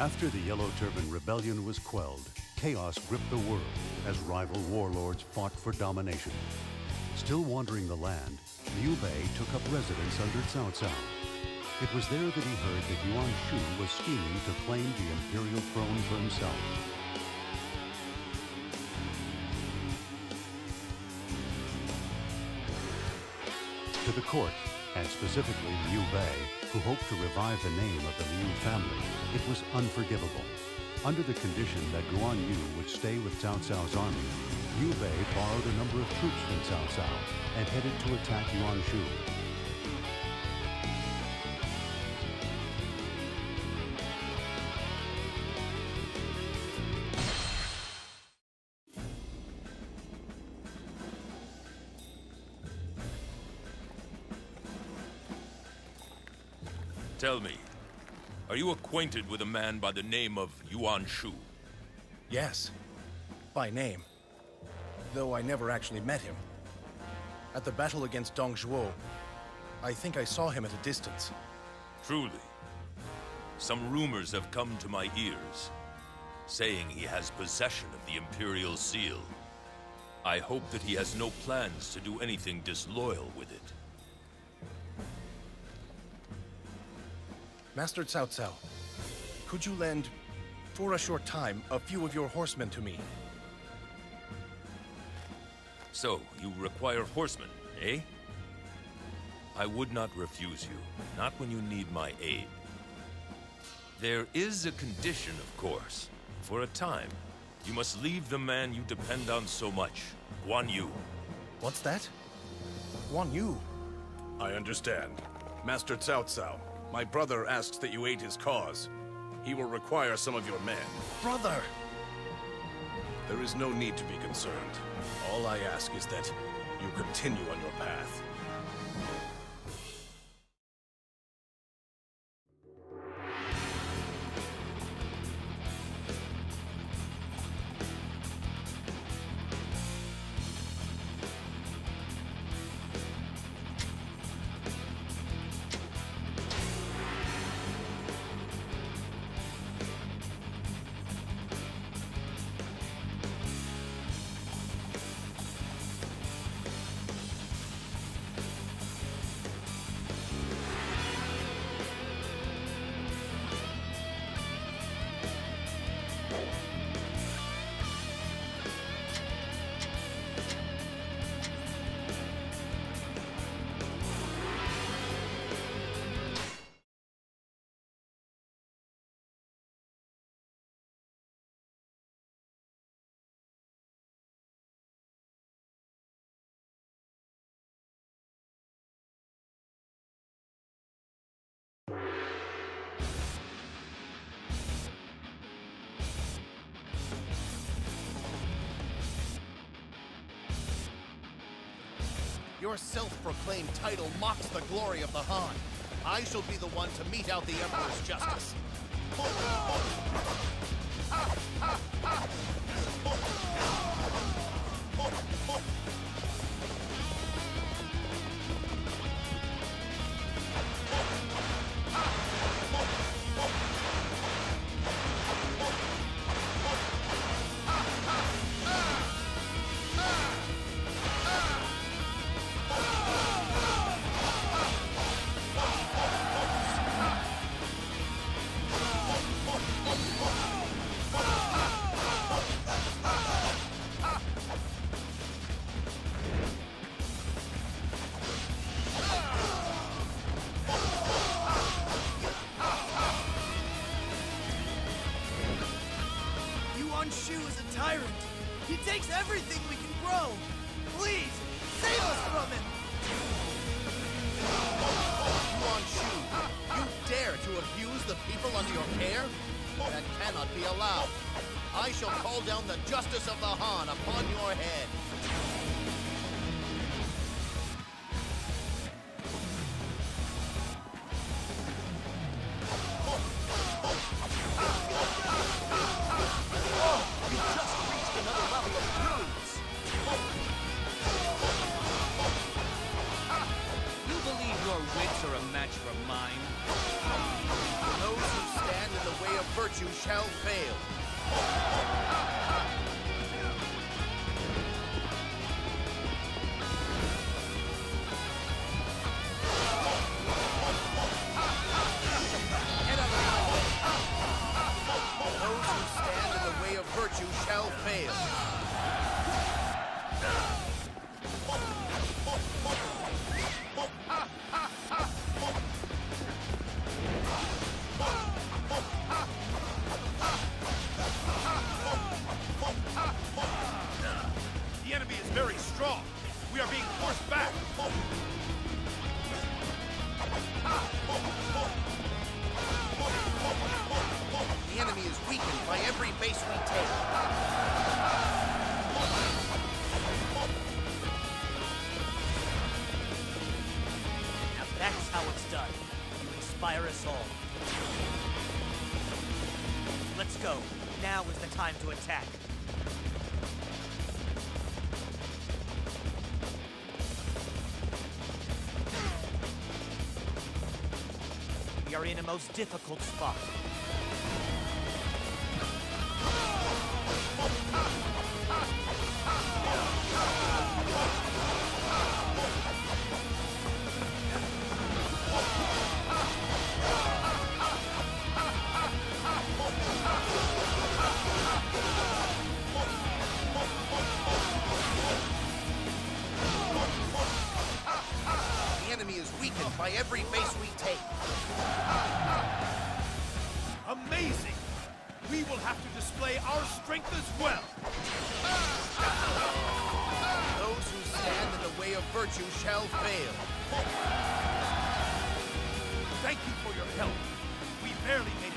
After the Yellow Turban Rebellion was quelled, chaos gripped the world as rival warlords fought for domination. Still wandering the land, Liu Bei took up residence under Cao Cao. It was there that he heard that Yuan Shu was scheming to claim the imperial throne for himself. To the court, and specifically Liu Bei, who hoped to revive the name of the Liu family, it was unforgivable. Under the condition that Guan Yu would stay with Cao Cao's army, Liu Bei borrowed a number of troops from Cao Cao and headed to attack Yuan Shu. Acquainted with a man by the name of Yuan Shu? Yes. By name. Though I never actually met him. At the battle against Dong Zhuo, I think I saw him at a distance. Truly. Some rumors have come to my ears, saying he has possession of the Imperial Seal. I hope that he has no plans to do anything disloyal with it. Master Cao Cao, could you lend, for a short time, a few of your horsemen to me? So, you require horsemen, eh? I would not refuse you, not when you need my aid. There is a condition, of course. For a time, you must leave the man you depend on so much, Guan Yu. What's that? Guan Yu? I understand. Master Cao Cao, my brother asks that you aid his cause. He will require some of your men. Brother! There is no need to be concerned. All I ask is that you continue on your path. Your self-proclaimed title mocks the glory of the Han. I shall be the one to mete out the Emperor's justice. Ah! Ah! Ah! Abuse the people under your care? That cannot be allowed. I shall call down the justice of the Han upon your head. Us all. Let's go. Now is the time to attack. We are in a most difficult spot. Enemy is weakened by every base we take. Amazing! We will have to display our strength as well. Those who stand in the way of virtue shall fail. Thank you for your help. We barely made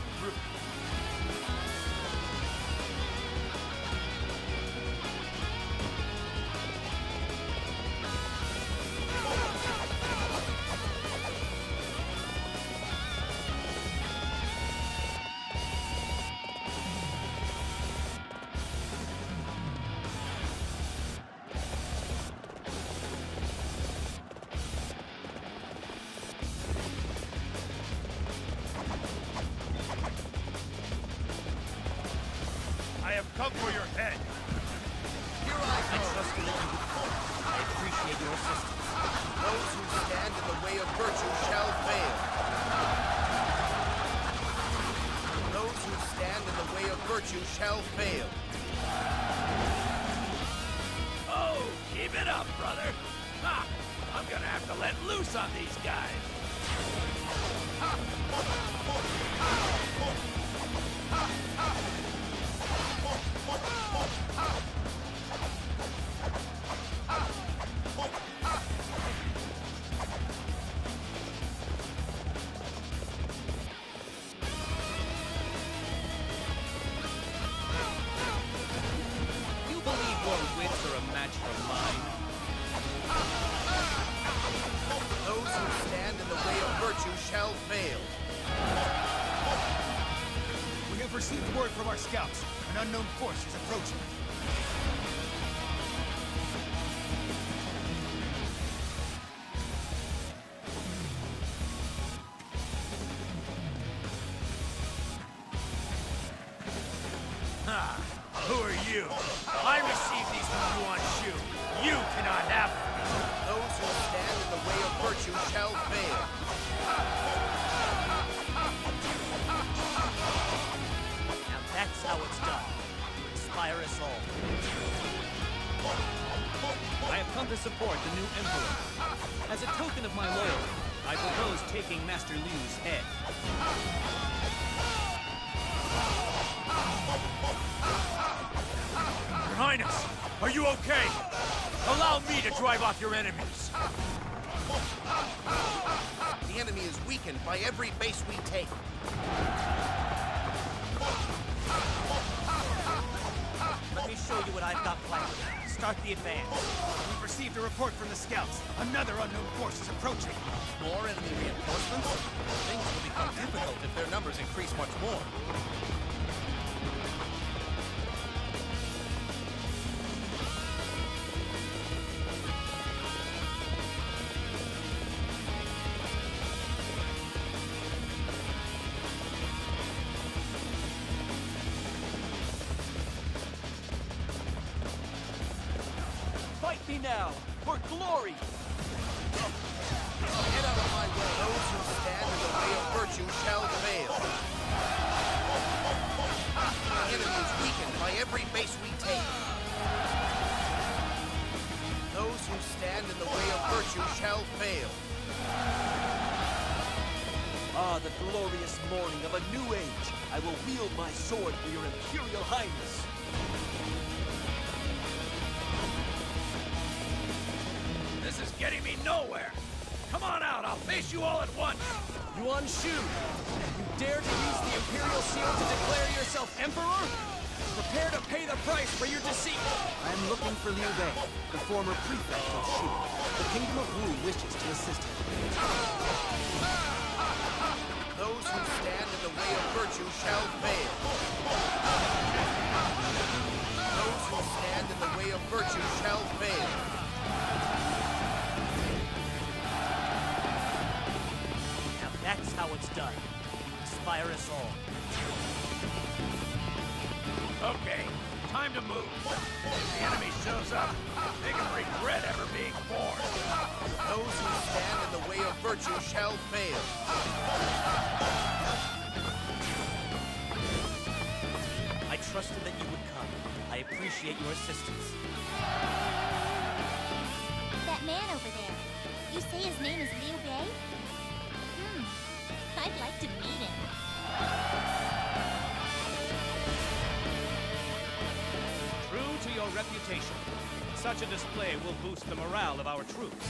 on these guys. Shall fail. We have received word from our scouts. An unknown force is approaching. To support the new emperor. As a token of my loyalty, I propose taking Master Liu's head. Your Highness, are you okay? Allow me to drive off your enemies. The enemy is weakened by every base we take. Let me show you what I've got planned. Start the advance. We've received a report from the scouts. Another unknown force is approaching. More enemy reinforcements? Things will become difficult if their numbers increase much more. I wield my sword for your Imperial Highness! This is getting me nowhere. Come on out, I'll face you all at once. Yuan Shu! You dare to use the Imperial Seal to declare yourself Emperor? Prepare to pay the price for your deceit! I am looking for Liu Bei, the former prefect of Shu. The Kingdom of Wu wishes to assist him. Those who stand in the way of virtue shall fail. Those who stand in the way of virtue shall fail. Now that's how it's done. Inspire us all. Okay, time to move. If the enemy shows up, they can regret ever being born. Those who stand in the way of virtue shall fail. I trusted that you would come. I appreciate your assistance. That man over there. You say his name is Liu Bei? Hmm. I'd like to meet him. Reputation, such a display will boost the morale of our troops.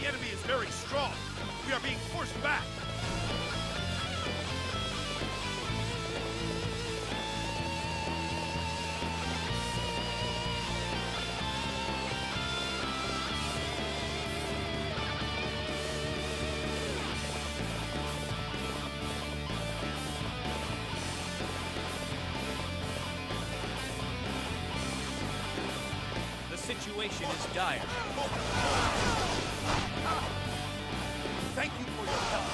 The enemy is very strong. We are being forced back. Situation is dire. Thank you for your help.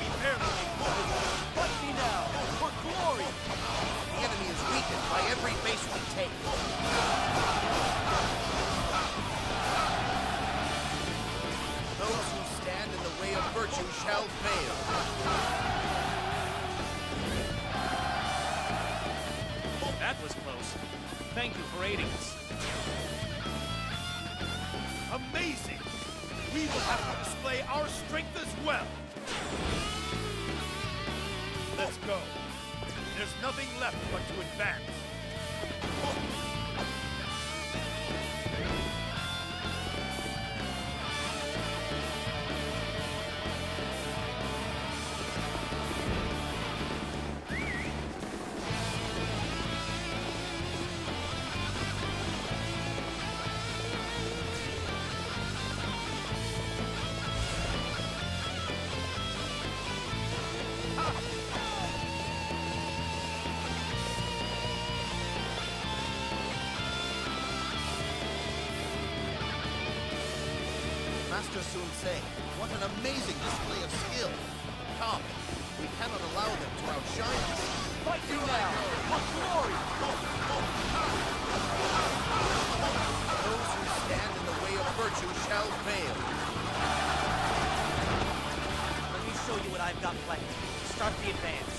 We barely made it. Fight me now, for glory! The enemy is weakened by every base we take. Those who stand in the way of virtue shall fail. That was close. Thank you for aiding us. Amazing! We will have to display our strength as well. Let's go. There's nothing left but to advance. Master Sun Ce, what an amazing display of skill. Come, we cannot allow them to outshine us. Fight me now, for glory! Those who stand in the way of virtue shall fail. Let me show you what I've got planned. Start the advance.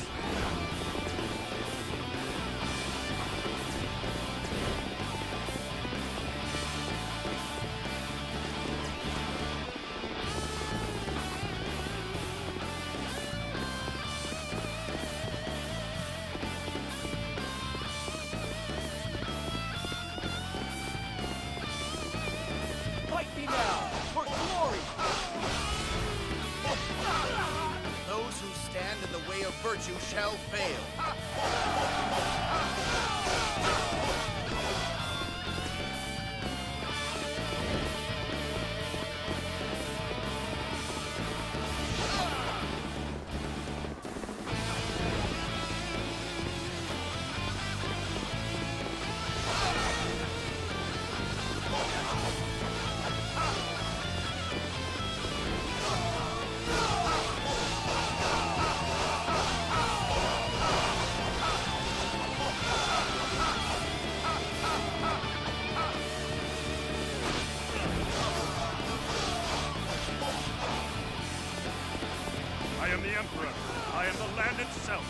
Emperor. I am the land itself.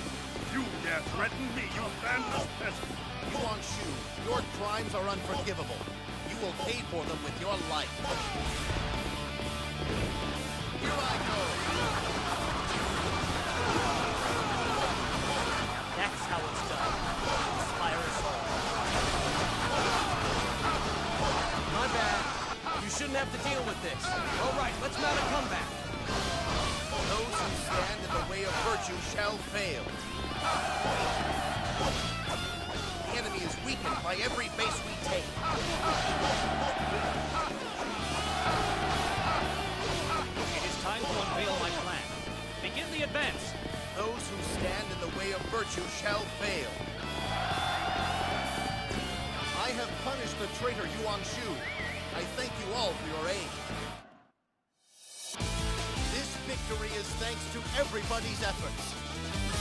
You dare threaten me, you landless peasant. Yuan Shu, your crimes are unforgivable. You will pay for them with your life. Here I go. That's how it's done. Inspire us all. My bad. You shouldn't have to deal with this. All right, let's mount a comeback. Those who stand in the way of virtue shall fail. The enemy is weakened by every base we take. It is time to unveil my plan. Begin the advance. Those who stand in the way of virtue shall fail. I have punished the traitor Yuan Shu. I thank you all for your aid. Victory is thanks to everybody's efforts.